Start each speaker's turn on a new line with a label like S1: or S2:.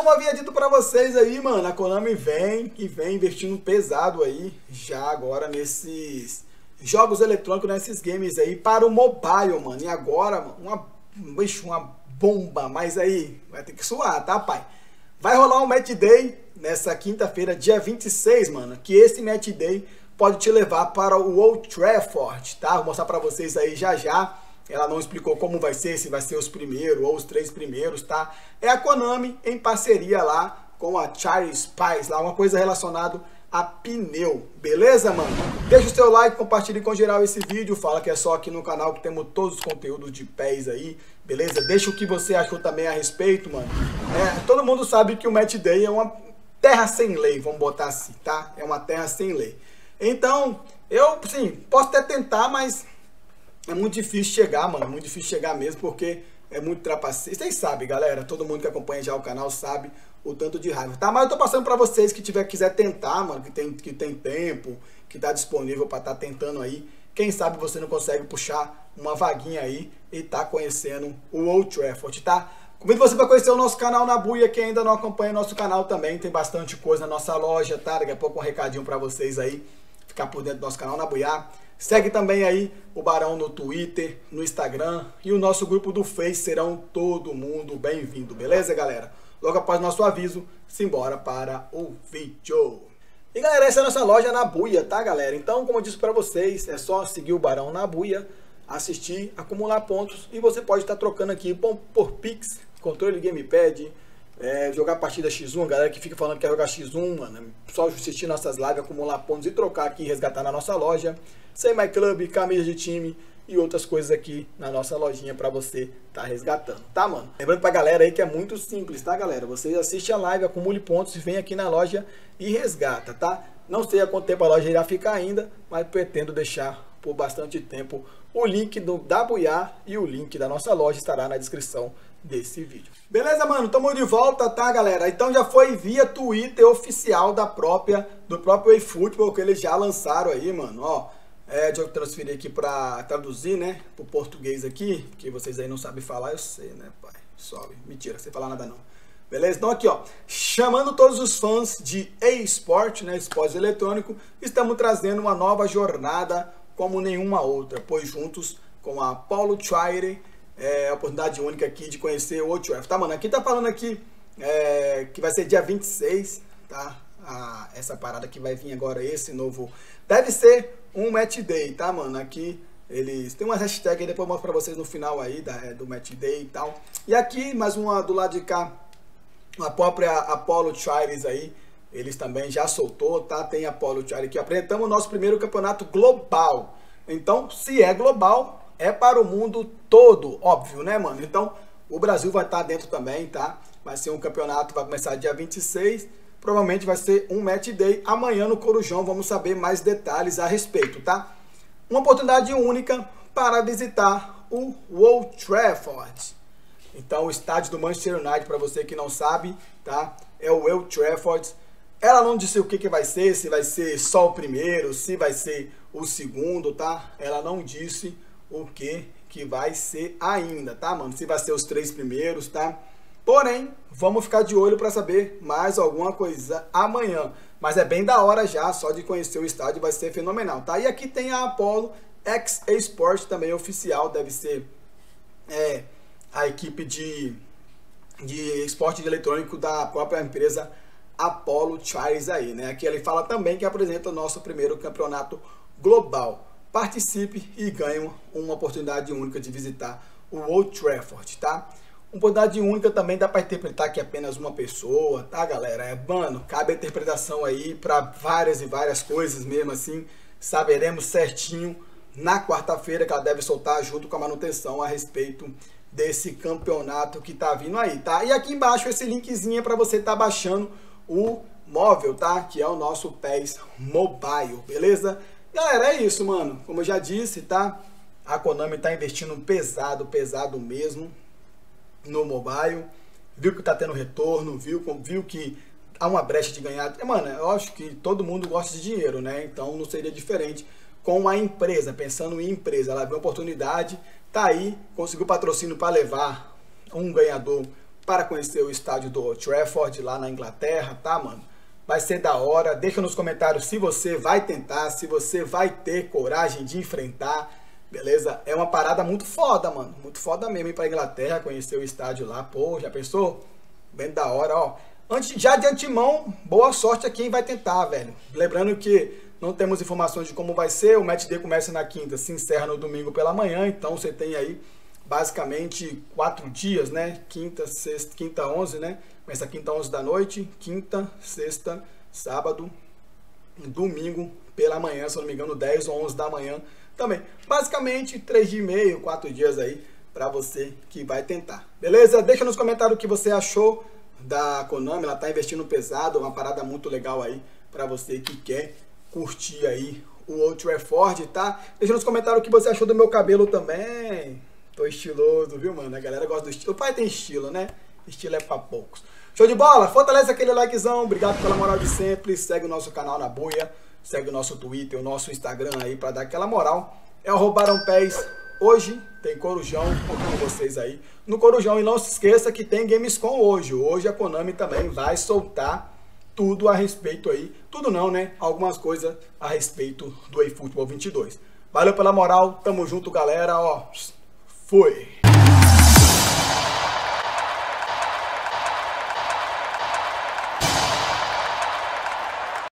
S1: como eu havia dito para vocês aí, mano, a Konami vem e vem investindo pesado aí, já agora nesses jogos eletrônicos, nesses games aí, para o mobile, mano. E agora, uma, uma bomba, mas aí vai ter que suar, tá, pai? Vai rolar um Match Day nessa quinta-feira, dia 26, mano, que esse Match Day pode te levar para o Old Trafford, tá? Vou mostrar para vocês aí já já. Ela não explicou como vai ser, se vai ser os primeiros ou os três primeiros, tá? É a Konami em parceria lá com a Charlie Spice, lá uma coisa relacionada a pneu, beleza, mano? Deixa o seu like, compartilhe com geral esse vídeo, fala que é só aqui no canal que temos todos os conteúdos de pés aí, beleza? Deixa o que você achou também a respeito, mano. É, todo mundo sabe que o Match Day é uma terra sem lei, vamos botar assim, tá? É uma terra sem lei. Então, eu, sim, posso até tentar, mas é muito difícil chegar, mano. Muito difícil chegar mesmo, porque é muito trapaceiro. Vocês sabem, galera. Todo mundo que acompanha já o canal sabe o tanto de raiva. Tá? Mas eu tô passando para vocês que tiver quiser tentar, mano, que tem, que tem tempo, que tá disponível para estar tá tentando aí. Quem sabe você não consegue puxar uma vaguinha aí e tá conhecendo o Old Trafford, tá? Convido você para conhecer o nosso canal na Buia, quem ainda não acompanha nosso canal também, tem bastante coisa na nossa loja, tá? Daqui a pouco um recadinho para vocês aí, ficar por dentro do nosso canal na Buia. Segue também aí o Barão no Twitter, no Instagram e o nosso grupo do Face. Serão todo mundo bem-vindo, beleza, galera? Logo após nosso aviso, simbora para o vídeo. E galera, essa é a nossa loja na Buia, tá, galera? Então, como eu disse para vocês, é só seguir o Barão na Buia, assistir, acumular pontos e você pode estar trocando aqui por Pix, controle gamepad, é, jogar partida X1, galera que fica falando que quer jogar X1, mano, só assistir nossas lives, acumular pontos e trocar aqui, resgatar na nossa loja. Sem My Club, camisa de time e outras coisas aqui na nossa lojinha para você tá resgatando, tá, mano? Lembrando pra galera aí que é muito simples, tá, galera? Você assiste a live, acumule pontos e vem aqui na loja e resgata, tá? Não sei há quanto tempo a loja irá ficar ainda, mas pretendo deixar por bastante tempo o link do da Buiá e o link da nossa loja estará na descrição desse vídeo. Beleza, mano? Tamo de volta, tá, galera? Então já foi via Twitter oficial da própria, do próprio eFootball que eles já lançaram aí, mano, ó. É, deixa eu transferir aqui pra traduzir, né, pro português aqui, que vocês aí não sabem falar, eu sei, né, pai? Sobe. Mentira, sem falar nada não. Beleza? Então aqui, ó, chamando todos os fãs de e-sport, né, esporte eletrônico, estamos trazendo uma nova jornada como nenhuma outra, pois juntos com a Paulo Chaire é a oportunidade única aqui de conhecer o OTF. Tá, mano? Aqui tá falando aqui é, que vai ser dia 26, tá? Ah, essa parada que vai vir agora, esse novo. Deve ser um match day, tá, mano? Aqui eles tem uma hashtag aí, depois eu mostro pra vocês no final aí da, é, do match day e tal. E aqui, mais uma do lado de cá, a própria Apollo Chires aí. Eles também já soltou, tá? Tem Apollo Chires aqui. Apresentamos o nosso primeiro campeonato global. Então, se é global, é para o mundo todo, óbvio, né, mano? Então, o Brasil vai estar dentro também, tá? Vai ser um campeonato, vai começar dia 26, provavelmente vai ser um match day. Amanhã no Corujão vamos saber mais detalhes a respeito, tá? Uma oportunidade única para visitar o Old Trafford. Então, o estádio do Manchester United, para você que não sabe, tá? É o Old Trafford. Ela não disse o que, que vai ser, se vai ser só o primeiro, se vai ser o segundo, tá? Ela não disse o que que vai ser ainda, tá, mano? Se vai ser os três primeiros, tá? Porém, vamos ficar de olho para saber mais alguma coisa amanhã. Mas é bem da hora já, só de conhecer o estádio vai ser fenomenal, tá? E aqui tem a Apollo X Sport também oficial, deve ser é, a equipe de, de esporte de eletrônico da própria empresa Apollo Charles aí, né? Aqui ele fala também que apresenta o nosso primeiro campeonato global participe e ganhe uma oportunidade única de visitar o Old Trafford, tá? Uma oportunidade única também dá para interpretar que é apenas uma pessoa, tá, galera? É, mano, cabe a interpretação aí para várias e várias coisas mesmo assim. Saberemos certinho na quarta-feira que ela deve soltar junto com a manutenção a respeito desse campeonato que tá vindo aí, tá? E aqui embaixo esse linkzinho é para você estar tá baixando o móvel, tá? Que é o nosso PES Mobile, beleza? Galera, é isso, mano. Como eu já disse, tá? A Konami tá investindo pesado, pesado mesmo no mobile. Viu que tá tendo retorno, viu, viu que há uma brecha de ganhar. Mano, eu acho que todo mundo gosta de dinheiro, né? Então não seria diferente com a empresa, pensando em empresa. Ela viu uma oportunidade, tá aí, conseguiu patrocínio para levar um ganhador para conhecer o estádio do Trafford lá na Inglaterra, tá, mano? Vai ser da hora. Deixa nos comentários se você vai tentar, se você vai ter coragem de enfrentar, beleza? É uma parada muito foda, mano. Muito foda mesmo ir pra Inglaterra, conhecer o estádio lá. Pô, já pensou? Bem da hora, ó. Antes, já de antemão, boa sorte a quem vai tentar, velho. Lembrando que não temos informações de como vai ser. O match day começa na quinta, se encerra no domingo pela manhã. Então você tem aí basicamente quatro dias, né? Quinta, sexta, quinta, onze, né? Começa quinta, onze da noite, quinta, sexta, sábado, domingo pela manhã, se não me engano, 10 ou 11 da manhã também. Basicamente, três dias e meio, quatro dias aí para você que vai tentar. Beleza? Deixa nos comentários o que você achou da Konami. Ela tá investindo pesado, uma parada muito legal aí para você que quer curtir aí o Old Trafford, tá? Deixa nos comentários o que você achou do meu cabelo também. Tô estiloso, viu, mano? A galera gosta do estilo. O pai tem estilo, né? Estilo é pra poucos. Show de bola? Fortalece aquele likezão. Obrigado pela moral de sempre. Segue o nosso canal na boia. Segue o nosso Twitter, o nosso Instagram aí pra dar aquela moral. É o Roubaram Pés. Hoje tem Corujão com vocês aí no Corujão. E não se esqueça que tem Gamescom hoje. Hoje a Konami também vai soltar tudo a respeito aí, tudo não, né? Algumas coisas a respeito do eFootball 22. Valeu pela moral, tamo junto, galera, ó. Fui.